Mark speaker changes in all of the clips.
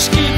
Speaker 1: Just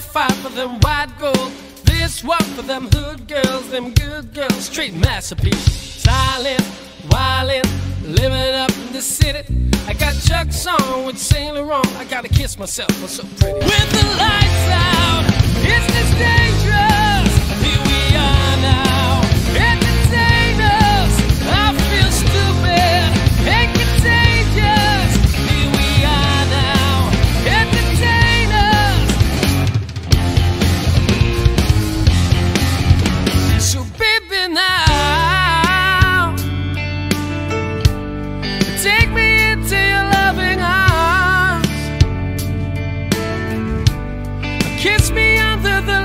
Speaker 1: fight for them white gold. This one for them hood girls, them good girls, street masterpiece. Silent, wildin', living up in the city. I got Chuck's on with Saint Laurent. I gotta kiss myself, I'm so pretty. With the lights out, me under the